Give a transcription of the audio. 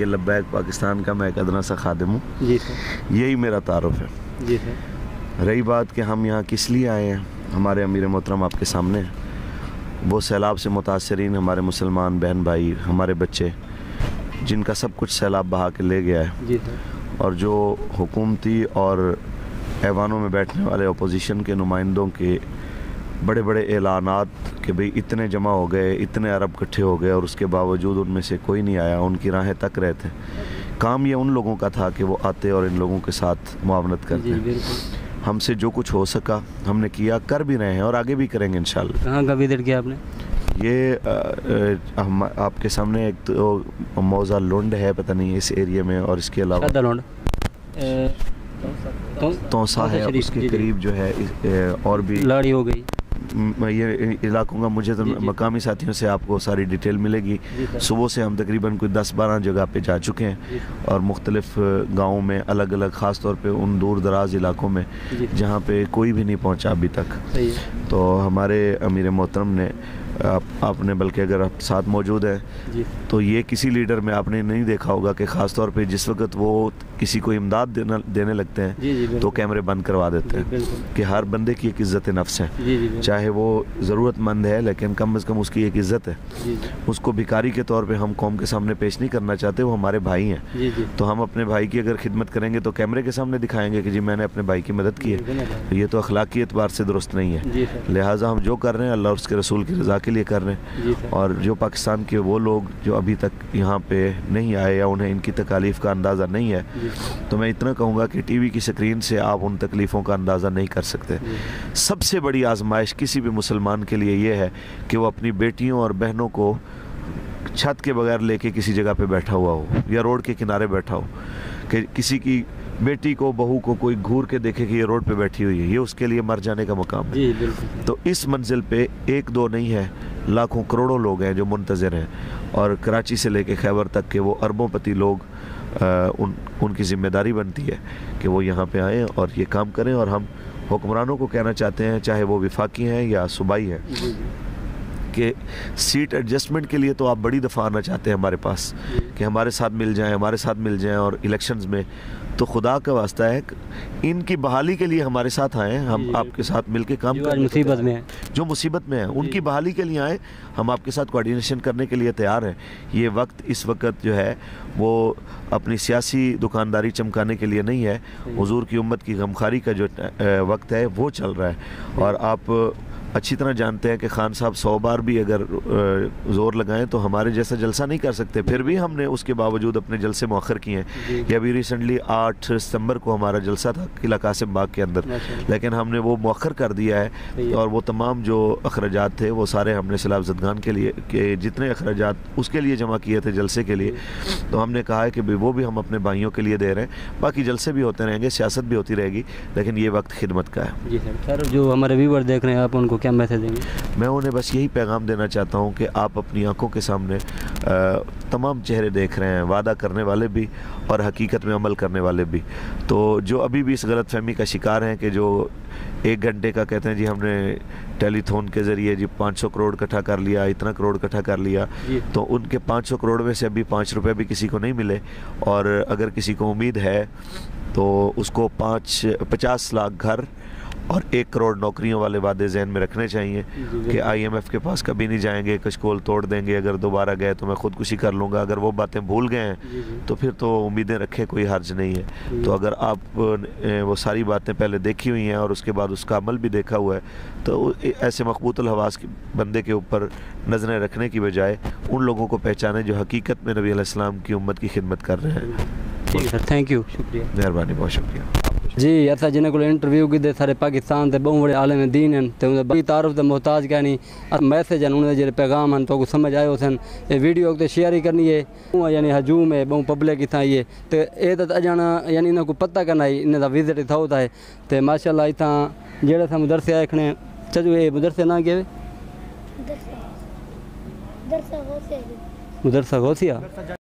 कि लब्बैक पाकिस्तान का मैं एक अदना सा खादिम हूँ। यही मेरा तारुफ है। जी सर। रही बात कि हम यहाँ किस लिए आए हैं? हमारे अमीर मोहतरम आपके सामने हैं। वो सैलाब से मुतासरीन हमारे मुसलमान बहन भाई हमारे बच्चे जिनका सब कुछ सैलाब बहा के ले गया है। और जो हुकूमती और ऐवानों में बैठने वाले अपोजिशन के नुमाइंदों के बड़े बड़े ऐलानात कि भाई इतने जमा हो गए इतने अरब इकट्ठे हो गए और उसके बावजूद उनमें से कोई नहीं आया उनकी राहें तक रहे थे। काम ये उन लोगों का था कि वो आते और इन लोगों के साथ मुआवनत जी करते हमसे जो कुछ हो सका हमने किया कर भी रहे हैं और आगे भी करेंगे इंशाल्लाह। कहाँ का विज़िट किया आपने? ये अ, हम आपके सामने एक तो मौजा लुंड है पता नहीं इस एरिया में और इसके अलावा तो तोसा है उसके। करीब जो है और भी लाड़ी हो गई। ये इलाकों का मुझे तो। मकामी साथियों से आपको सारी डिटेल मिलेगी। सुबह से हम तकरीबन कोई दस बारह जगह पे जा चुके हैं और मुख्तलिफ़ गाँव में अलग अलग ख़ास तौर पर उन दूर दराज इलाकों में जहाँ पे कोई भी नहीं पहुँचा अभी तक। तो हमारे अमीर मोहतरम ने आप, आपने बल्कि अगर आप साथ मौजूद हैं तो ये किसी लीडर में आपने नहीं देखा होगा कि ख़ास तौर पे जिस वक्त वो किसी को इमदाद देना देने लगते हैं जी जी तो कैमरे बंद करवा देते हैं कि हर बंदे की एक इज़्ज़त नफ्स है। जी जी चाहे वो ज़रूरतमंद है लेकिन कम अज़ कम उसकी एक इज़्ज़त है। उसको भिकारी के तौर पर हम कौम के सामने पेश नहीं करना चाहते वो हमारे भाई हैं। तो हम अपने भाई की अगर खिदमत करेंगे तो कैमरे के सामने दिखाएँगे कि जी मैंने अपने भाई की मदद की है। तो ये तो अखलाकी एतबार से दुरुस्त नहीं है। लिहाजा हम जो कर रहे हैं अल्लाह उसके रसूल की रज़ा के लिए कर रहे हैं। और जो पाकिस्तान के वो लोग जो अभी तक यहाँ पे नहीं आए या उन्हें इनकी तकालीफ़ का अंदाज़ा नहीं है तो मैं इतना कहूँगा कि टीवी की स्क्रीन से आप उन तकलीफ़ों का अंदाज़ा नहीं कर सकते। सबसे बड़ी आजमाइश किसी भी मुसलमान के लिए ये है कि वो अपनी बेटियों और बहनों को छत के बगैर लेके किसी जगह पे बैठा हुआ हो या रोड के किनारे बैठा हो कि किसी की बेटी को बहू को कोई घूर के देखे कि ये रोड पे बैठी हुई है ये उसके लिए मर जाने का मकाम है। जी बिल्कुल। तो इस मंजिल पे एक दो नहीं है लाखों करोड़ों लोग हैं जो मुंतज़र हैं। और कराची से लेके खैबर तक के वो अरबोंपति लोग अ, उन उनकी ज़िम्मेदारी बनती है कि वो यहाँ पे आएँ और ये काम करें। और हम हुक्मरानों को कहना चाहते हैं चाहे वो विफाकी हैं या सूबाई हैं। कि सीट एडजस्टमेंट के लिए तो आप बड़ी दफ़ा आना चाहते हैं हमारे पास कि हमारे साथ मिल जाएँ हमारे साथ मिल जाएँ और इलेक्शंस में। तो खुदा का वास्ता है इनकी बहाली के लिए हमारे साथ आएँ हम आपके साथ मिल के काम करें। मुसीबत में है। जो मुसीबत में है उनकी बहाली के लिए आए हम आपके साथ कोऑर्डिनेशन करने के लिए तैयार हैं। ये वक्त इस वक्त जो है वो अपनी सियासी दुकानदारी चमकाने के लिए नहीं है। हुजूर की उम्मत की गमखारी का जो वक्त है वो चल रहा है। और आप अच्छी तरह जानते हैं कि खान साहब सौ बार भी अगर ज़ोर लगाएँ तो हमारे जैसा जलसा नहीं कर सकते। फिर भी हमने उसके बावजूद अपने जलसे मौखर किए हैं ये अभी रिसेंटली आठ सितंबर को हमारा जलसा था किला कासिम बाग के अंदर। लेकिन हमने वो मौखर कर दिया है और वो तमाम जो अखराज थे वो सारे हमने सैलाब जदगान के लिए के जितने अखराज उसके लिए जमा किए थे जलसे के लिए। तो हमने कहा है कि वो भी हम अपने भाइयों के लिए दे रहे हैं। बाकी जलसे भी होते रहेंगे सियासत भी होती रहेगी लेकिन ये वक्त खिदमत का है। जी सर सर जो हमारे व्यूवर देख रहे हैं आप उनको क्या मैसेज देंगे? मैं उन्हें बस यही पैगाम देना चाहता हूँ कि आप अपनी आँखों के सामने तमाम चेहरे देख रहे हैं वादा करने वाले भी और हकीकत में अमल करने वाले भी। तो जो अभी भी इस गलत फहमी का शिकार हैं कि जो एक घंटे का कहते हैं जी हमने टेलीथोन के ज़रिए जी 500 करोड़ इकट्ठा कर लिया इतना करोड़ इकट्ठा कर लिया। तो उनके 500 करोड़ में से अभी पाँच रुपये भी किसी को नहीं मिले। और अगर किसी को उम्मीद है तो उसको पाँच पचास लाख घर और एक करोड़ नौकरियों वाले वादे जहन में रखने चाहिए कि। आईएमएफ के पास कभी नहीं जाएँगे कशकोल तोड़ देंगे अगर दोबारा गए तो मैं खुदकुशी कर लूँगा अगर वो बातें भूल गए हैं तो फिर तो उम्मीदें रखें कोई हर्ज नहीं है। तो अगर आप वो सारी बातें पहले देखी हुई हैं और उसके बाद उसका अमल भी देखा हुआ है तो ऐसे मकबूतुल हवास के बंदे के ऊपर नज़रें रखने की बजाय उन लोगों को पहचाने जो हकीकत में नबी की उम्मत की खिदमत कर रहे हैं। ठीक है सर थैंक यू शुक्रिया मेहरबानी बहुत शुक्रिया। जी असां जिन को इंटरव्यू कीते सारे पाकिस्तान ते बहु बड़े आलम दीन हैं ते बड़ी तारुफ ते मोहताज कहनी मैसेज हैं उन्हें जेह्ड़े पैगाम हैं तो को समझ आए सन ये वीडियो ते शेयर ही करनी है हूँ यानी हजूम है बहु पब्लिक इतना ये ते ए तो अजाना यानी इन्हें को पता करना है इन्हें दा विज़िट था होता है ते माशाल्लाह इतना जेह्ड़े सा मदरसे आए खने चजो ये मदरसे ना के हो से मदरसा गौसिया